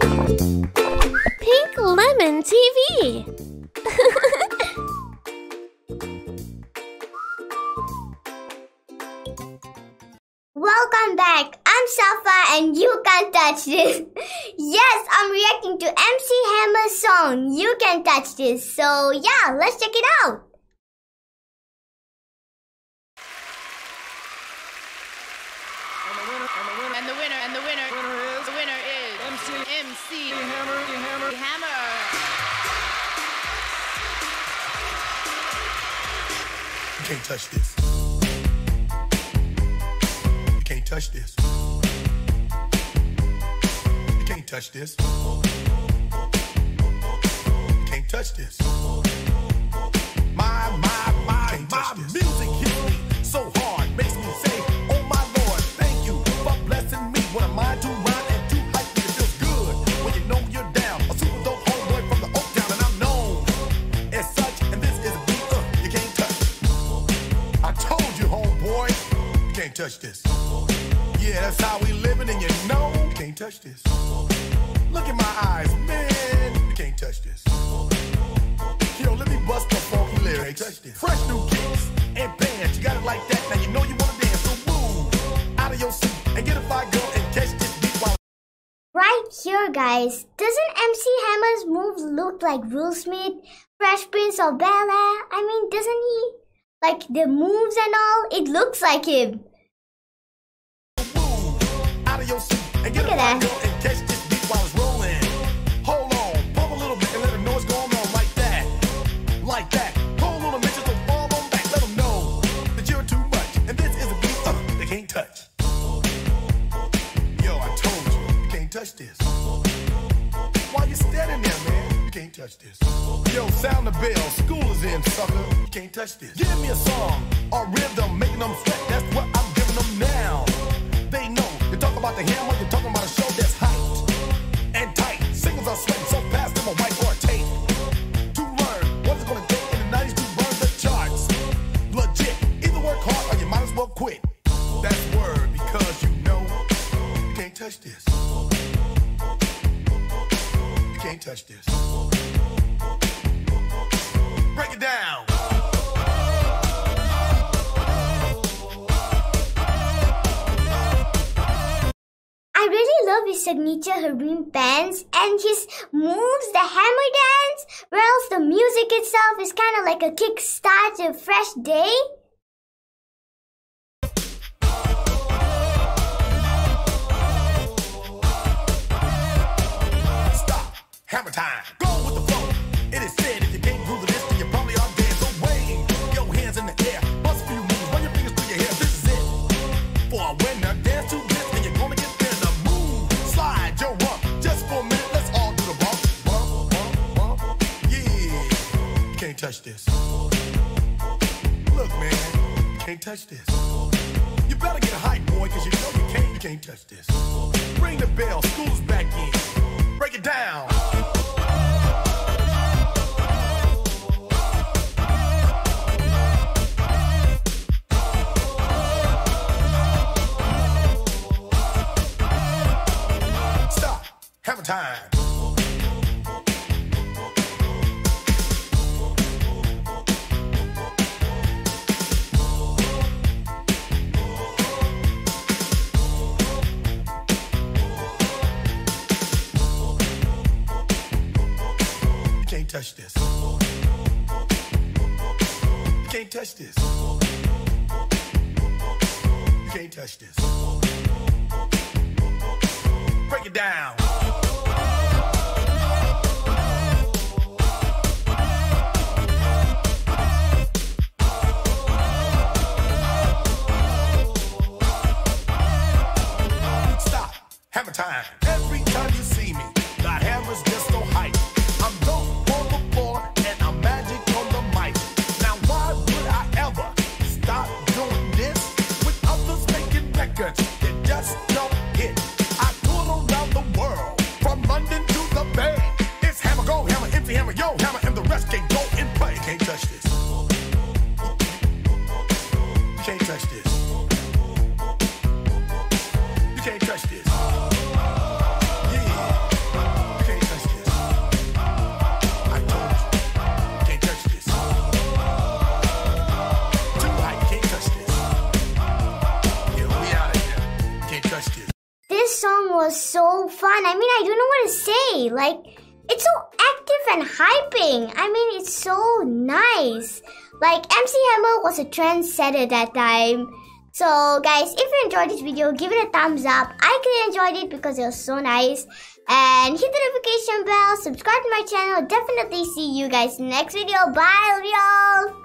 Pink Lemon TV. Welcome back. I'm Safa and you can't touch this. yes, I'm reacting to MC Hammer's song. You can touch this. So yeah, let's check it out. And the winner, and the winner, Winner is the winner is MC MC Hammer, Hammer. Hammer. You can't touch this. You can't touch this. You can't touch this. You can't touch this. Touch this. Yeah, that's how we living, and you know you can't touch this. Look in my eyes, man, you can't touch this. Yo, let me bust the funky lyrics. Fresh new kicks and bands, you got it like that. Now you know you wanna dance, so move out of your seat and get a fire girl and catch this beat while. Right here, guys. Doesn't MC Hammer's moves look like Will Smith, Fresh Prince, or Bel Air? I mean, doesn't he? Like the moves and all, it looks like him. Look at that. and catch this beat while it's rolling. Hold on, pump a little bit and let her know what's going on like that, like that. Hold on a minute, just don't fall on back. Let them know that you're too much, and this is a beat uh, they can't touch. Yo, I told you, you can't touch this. Why you standing there, man? You can't touch this. Yo, sound the bell. School is in, sucker. You can't touch this. Give me a song or rhythm, making them can't touch this. Break it down. I really love his signature Harem pants and his moves, the hammer dance, where else the music itself is kind of like a kickstart to a fresh day. Touch this. Look, man. Can't touch this. You better get a hype, boy, cause you know you can't, you can't touch this. Ring the bell, school's back in. Break it down. Touch this. You can't touch this. You can't touch this. Break it down. Was so fun. I mean, I don't know what to say. Like, it's so active and hyping. I mean, it's so nice. Like, MC Hammer was a trendsetter that time. So, guys, if you enjoyed this video, give it a thumbs up. I really enjoyed it because it was so nice. And hit the notification bell, subscribe to my channel. Definitely see you guys next video. Bye, y'all.